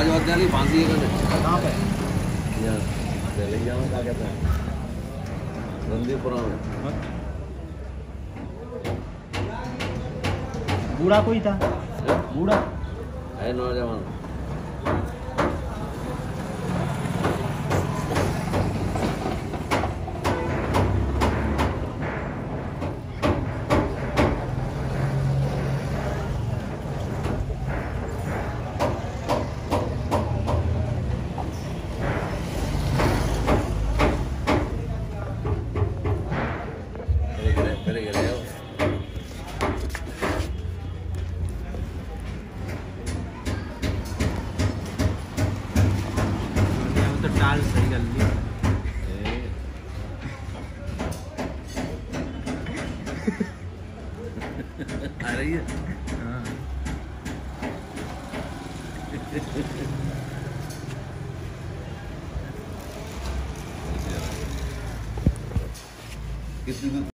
आज और जा रही फांसी है कहाँ पे? यहाँ जाओ क्या कहते हैं? नंदीपुरा में। बूढ़ा कोई था? बूढ़ा? है नौजवान। टाल सही कर ली। आ रही है? हाँ। कितनी